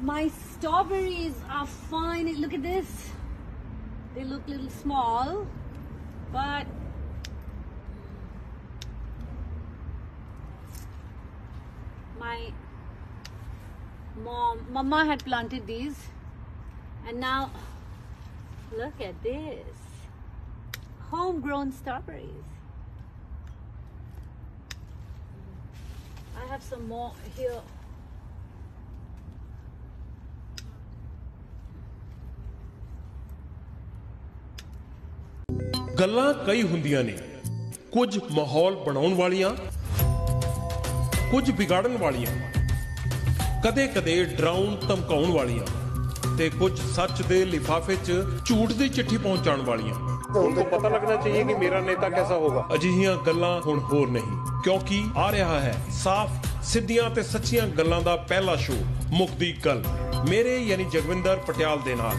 My strawberries are fine. Look at this. They look a little small, but my mom, mama had planted these, and now look at this homegrown strawberries. I have some more here. ਗੱਲਾਂ ਕਈ ਹੁੰਦੀਆਂ ਨੇ। ਕੁਝ ਮਾਹੌਲ ਬਣਾਉਣ ਵਾਲੀਆਂ ਕੁਝ ਵਿਗਾੜਨ ਵਾਲੀਆਂ। ਕਦੇ-ਕਦੇ ਡਰਾਉਣ ਧਮਕਾਉਣ ਵਾਲੀਆਂ ਤੇ ਕੁਝ ਸੱਚ ਦੇ ਲਿਫਾਫੇ 'ਚ ਝੂਠ ਦੀ ਚਿੱਠੀ ਪਹੁੰਚਾਉਣ ਵਾਲੀਆਂ। ਉਨ੍ਹਾਂ ਨੂੰ ਪਤਾ ਲੱਗਣਾ ਚਾਹੀਏ ਕਿ ਮੇਰਾ ਨੇਤਾ ਕਿਹਦਾ ਹੋਗਾ ਅਜਿਹੀਆਂ ਗੱਲਾਂ ਹੁਣ ਹੋਰ ਨਹੀਂ ਕਿਉਂਕਿ ਆ ਰਿਹਾ ਹੈ ਸਾਫ਼ ਸਿੱਧੀਆਂ ਤੇ ਸੱਚੀਆਂ ਗੱਲਾਂ ਦਾ ਪਹਿਲਾ ਸ਼ੋਅ ਮੁਕਤੀ ਕਲ ਮੇਰੇ ਯਾਨੀ ਜਗਵਿੰਦਰ ਪਟਿਆਲ ਦੇ ਨਾਲ।